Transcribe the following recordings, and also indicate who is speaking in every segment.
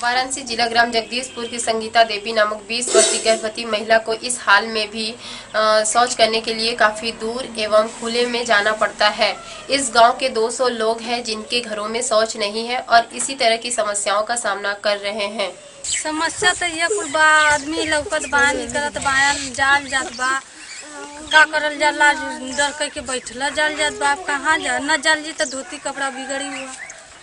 Speaker 1: वाराणसी जिला ग्राम जगदीशपुर की संगीता देवी नामक 20 वर्षीय गर्भवती महिला को इस हाल में भी शौच करने के लिए काफ़ी दूर एवं खुले में जाना पड़ता है। इस गाँव के 200 लोग हैं जिनके घरों में शौच नहीं है और इसी तरह की समस्याओं का सामना कर रहे हैं।
Speaker 2: समस्या तो यह आदमी लौकत बा, निकलत बा, जाल जात बा। का करल जाला डर कह के बैठला जाल जात बा अब कहाँ जा? न जाल जी तो धोती कपड़ा बिगड़ी हुआ।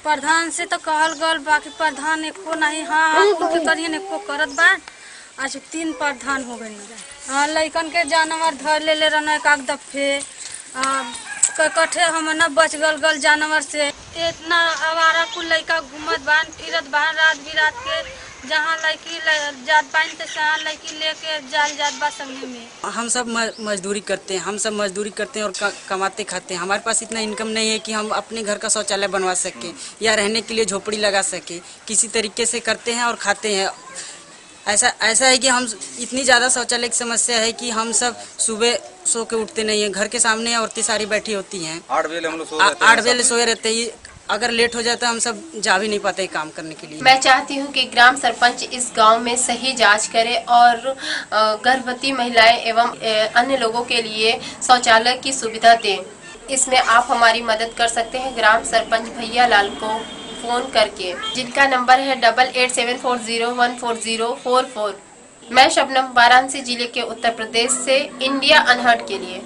Speaker 2: प्रधान से तो कहल गल बा कि प्रधान एको नहीं हाँ हाँ करिए एको करत बा। आज तीन प्रधान हो गए हाँ लइकन के जानवर धर ले ले रहना एक आग दफे। कठे हम न बच गल गल जानवर से। इतना आवारा कुल लइका घूमत बान, फिरत बान, रात बिरात के। जहाँ लड़की जात पाइन तो सहाँ लड़की लेके जाल जात बा संगे में।
Speaker 3: हम सब मजदूरी करते हैं हम सब मजदूरी करते हैं और कमाते खाते हैं। हमारे पास इतना इनकम नहीं है कि हम अपने घर का शौचालय बनवा सकें या रहने के लिए झोपड़ी लगा सके। किसी तरीके से करते हैं और खाते हैं। ऐसा ऐसा है कि हम इतनी ज़्यादा शौचालय की समस्या है कि हम सब सुबह सो के उठते नहीं हैं। घर के सामने औरतें सारी बैठी होती हैं।
Speaker 4: आठ बजे हम लोग हैं।
Speaker 3: आठ बजे सोए रहते हैं। अगर लेट हो जाता है हम सब जा भी नहीं पाते काम करने के लिए।
Speaker 1: मैं चाहती हूँ कि ग्राम सरपंच इस गाँव में सही जाँच करे और गर्भवती महिलाएँ एवं अन्य लोगों के लिए शौचालय की सुविधा दे। इसमें आप हमारी मदद कर सकते हैं। ग्राम सरपंच भैया लाल को फ़ोन करके। जिनका नंबर है double eight seven four zero one four zero four four. मैं शबनम वाराणसी ज़िले के उत्तर प्रदेश से, इंडिया अनहर्ड के लिए।